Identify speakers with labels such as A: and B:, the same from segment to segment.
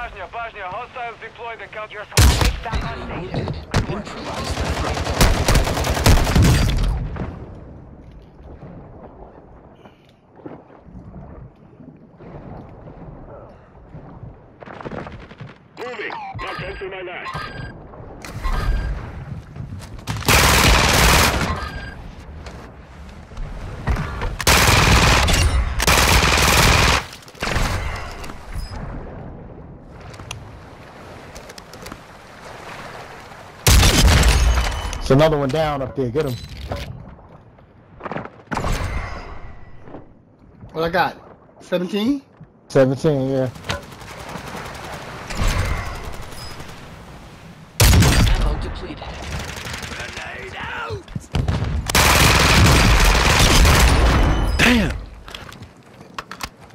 A: Bosnia, Bosnia, hostiles deployed and count your.
B: Moving. Now cancel my last.
C: It's another one down up there. Get him.
D: What I got? 17?
C: 17, yeah.
E: Ammo depleted.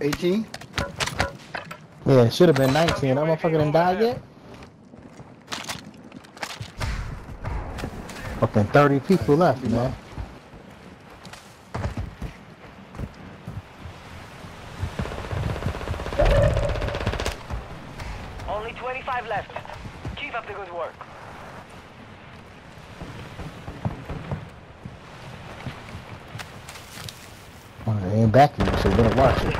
D: 18?
C: Yeah, it should have been 19. That motherfucker didn't die yet? Fucking 30 people left, man.
A: Only 25 left. Keep up the good work.
C: Well, they ain't back yet, so better watch it.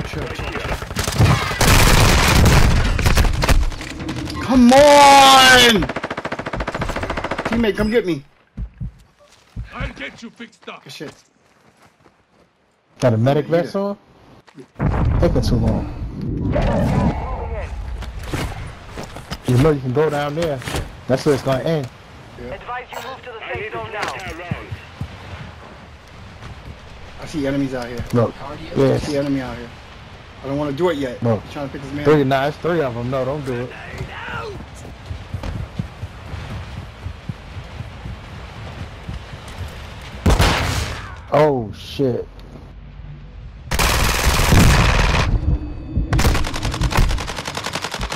D: Come on! Teammate, come get me.
B: I'll get you fixed up.
D: Good shit.
C: Got a medic
D: Yeah.
C: vest on? Taking too long. You know you can go down there. That's where it's gonna end.
A: Advise you move to the
B: I
A: safe
B: need
A: zone now.
D: I see enemies out here.
C: Look.
E: Cardio.
D: I see enemy out here. I don't want to do it yet.
C: No.
D: trying to pick this man.
C: Three, nah, it's three of them. No, don't do it. Oh, shit.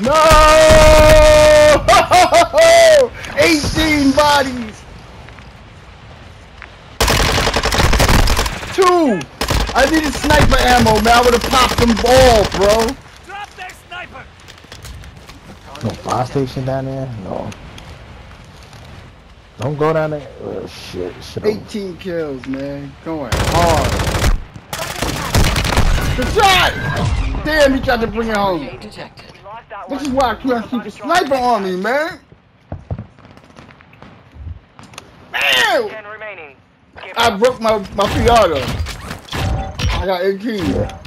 D: No! 18 bodies! Two! I needed sniper ammo, man. I would have popped them all, bro.
A: Drop that sniper!
C: No fire station down there? No. Don't go down there. Oh, shit. Shit.
D: 18 kills, man. Going hard. Good shot! Damn, he tried to bring it home.
E: Okay, detected.
A: We lost that
D: This is why I can't keep a sniper on me, man. Man!
A: 10 remaining. Keep
D: I broke my, my Fiata. I got 18.
C: Yeah.